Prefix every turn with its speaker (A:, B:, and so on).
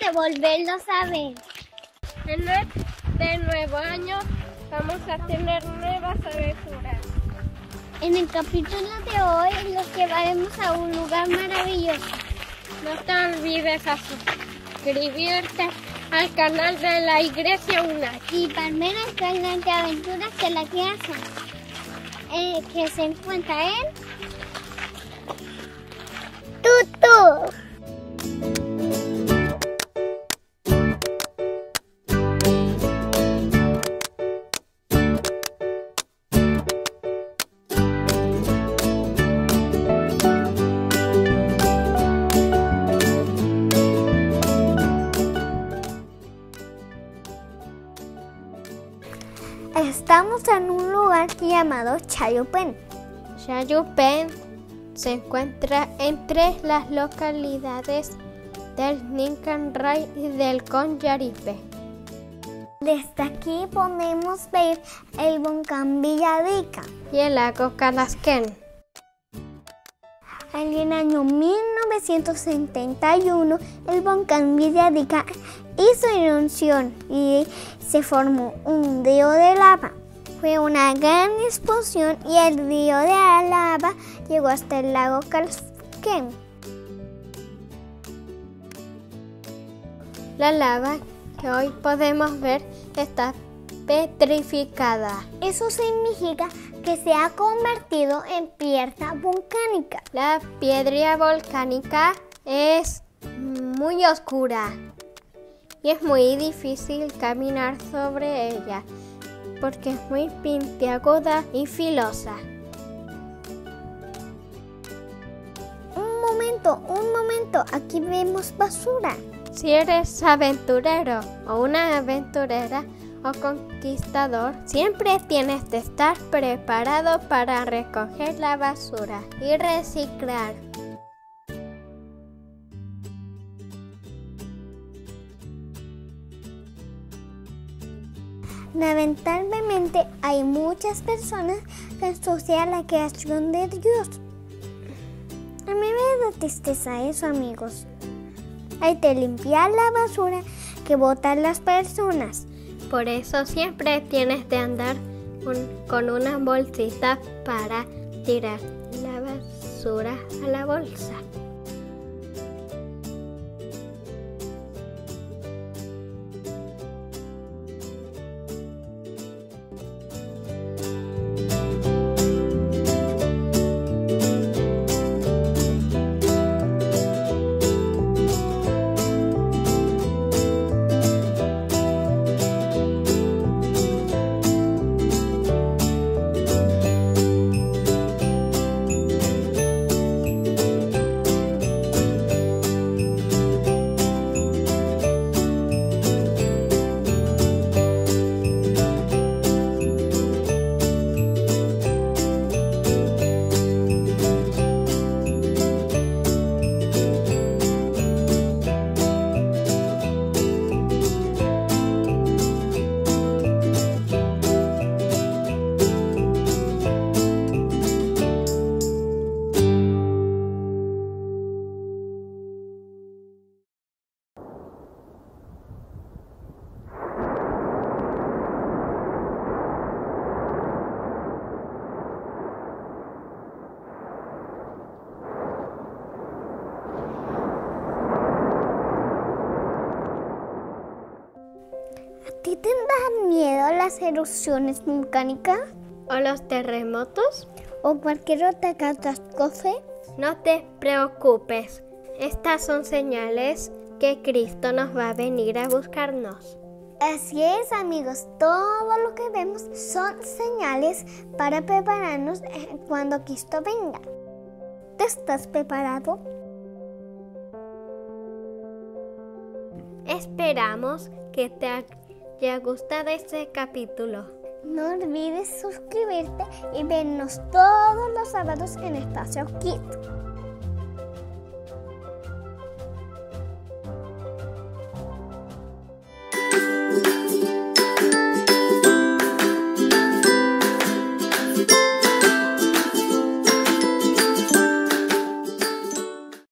A: de volverlos a ver.
B: En este nuevo año vamos a tener nuevas aventuras.
A: En el capítulo de hoy los llevaremos a un lugar maravilloso.
B: No te olvides de suscribirte al canal de la Iglesia Una
A: y Palmera canal de aventuras de la casa eh, que se encuentra en Estamos en un lugar llamado Chayupen.
B: Chayupen se encuentra entre las localidades del Ninkan Ray y del Conyaripe.
A: Desde aquí podemos ver el volcán Villadica
B: y el lago Calasquén.
A: En el año 1971, el volcán Villadica hizo erupción y se formó un río de lava. Fue una gran explosión y el río de lava llegó hasta el lago Calsquén.
B: La lava que hoy podemos ver está petrificada.
A: Eso significa que se ha convertido en piedra volcánica.
B: La piedra volcánica es muy oscura y es muy difícil caminar sobre ella porque es muy pintiaguda y filosa.
A: Un momento, un momento, aquí vemos basura.
B: Si eres aventurero o una aventurera o conquistador, siempre tienes que estar preparado para recoger la basura y reciclar.
A: Lamentablemente hay muchas personas que asocian la creación de Dios. A mí me da tristeza eso, amigos. Hay que limpiar la basura que botan las personas.
B: Por eso siempre tienes que andar con una bolsita para tirar la basura a la bolsa.
A: Ti te dan miedo las erupciones volcánicas?
B: ¿O los terremotos?
A: ¿O cualquier otra catástrofe?
B: No te preocupes. Estas son señales que Cristo nos va a venir a buscarnos.
A: Así es, amigos. Todo lo que vemos son señales para prepararnos eh, cuando Cristo venga. ¿Te estás preparado?
B: Esperamos que te te ha gustado este capítulo.
A: No olvides suscribirte y vernos todos los sábados en Espacio Kit.